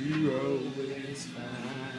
you always find.